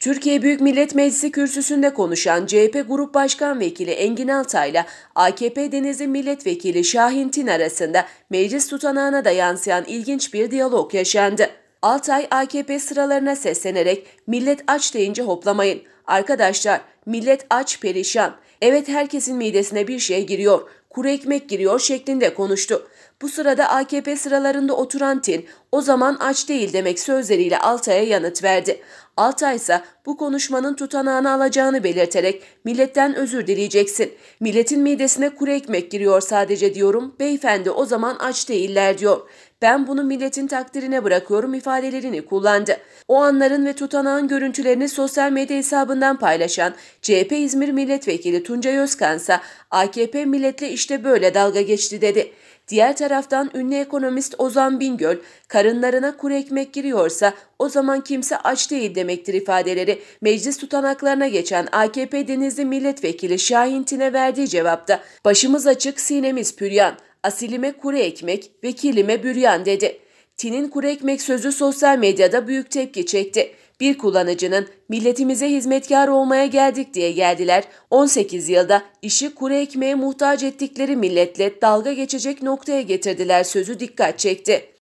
Türkiye Büyük Millet Meclisi kürsüsünde konuşan CHP Grup Başkan Vekili Engin Altay ile AKP Denizli Milletvekili Şahin Tin arasında meclis tutanağına da yansıyan ilginç bir diyalog yaşandı. Altay AKP sıralarına seslenerek millet aç deyince hoplamayın. Arkadaşlar millet aç perişan. Evet herkesin midesine bir şey giriyor. Kuru ekmek giriyor şeklinde konuştu. Bu sırada AKP sıralarında oturan Tin, o zaman aç değil demek sözleriyle Altay'a yanıt verdi. Altay ise bu konuşmanın tutanağını alacağını belirterek milletten özür dileyeceksin. Milletin midesine kuru ekmek giriyor sadece diyorum. Beyefendi o zaman aç değiller diyor. Ben bunu milletin takdirine bırakıyorum ifadelerini kullandı. O anların ve tutanağın görüntülerini sosyal medya hesabından paylaşan CHP İzmir Milletvekili Tuncay Özkan ise AKP milletle işte böyle dalga geçti dedi. Diğer taraftan ünlü ekonomist Ozan Bingöl, karınlarına kuru ekmek giriyorsa o zaman kimse aç değil demektir ifadeleri meclis tutanaklarına geçen AKP Denizli Milletvekili Şahin Tin'e verdiği cevapta başımız açık sinemiz püryan, asilime kuru ekmek, vekilime büryan dedi. Tin'in kuru ekmek sözü sosyal medyada büyük tepki çekti. Bir kullanıcının milletimize hizmetkar olmaya geldik diye geldiler. 18 yılda işi kuru ekmeğe muhtaç ettikleri milletle dalga geçecek noktaya getirdiler sözü dikkat çekti.